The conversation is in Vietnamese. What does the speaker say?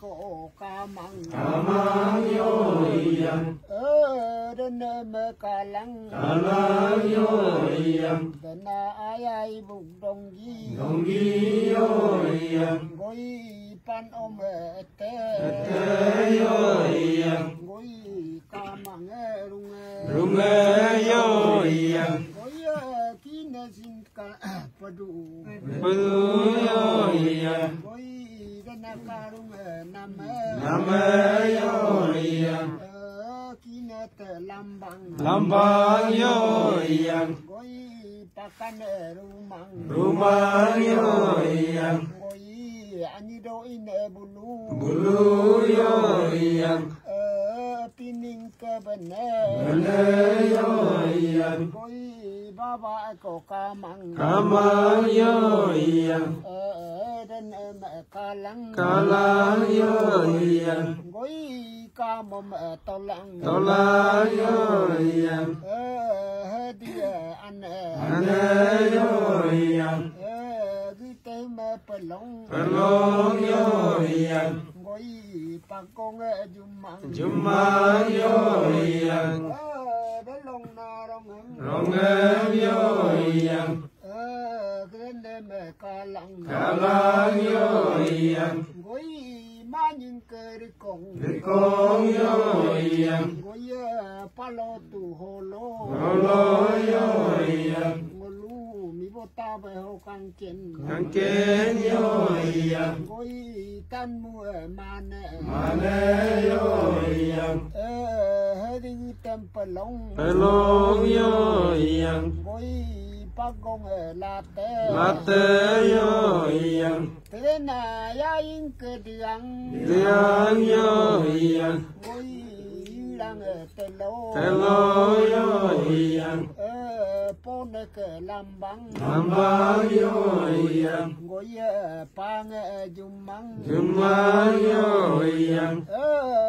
cổ ca măng ca mang yo mơ ca lăng ca lang yo ai bụng đồng gì dong gi yo yang ngồi pan ôm tê te yo yang ngồi ca măng rung rung yo yang ngồi kí nè xin ca padu pu yo yang ngồi đơn ca rung yo yang rumang yo yang bulu yo yang pining ke bene bene yo đến mẹ ca lăng ca lang yo yang ngồi ca mồm to lăng to lang yo yang ở đi anh ane yo yang ở đi tới mẹ pelong pelong yo yang ngồi pa con dum mang. Jumang yo yang ở đến long na rong rong em yo yang ở đến mẹ ca lăng ca lang yo yang ngồi ma nhìn cơ đi cùng Đi con yo yang ngồi palo tu holo Lolo yo yang ngồi lu mi bo ta về hồ căng chân Kang ken yo yang ngồi tan mua ma nè Mane yo yang hơi đi tem pelong Pelong yo yang ngồi pa gong la te Mate yo yang thế na ya in cơ diang Diang yo yang ngồi lang te lo Telo yo yang ờ po nè cơ lam bang Lambang yo yang ngồi pa nghe dum mang Jumang yo yang ờ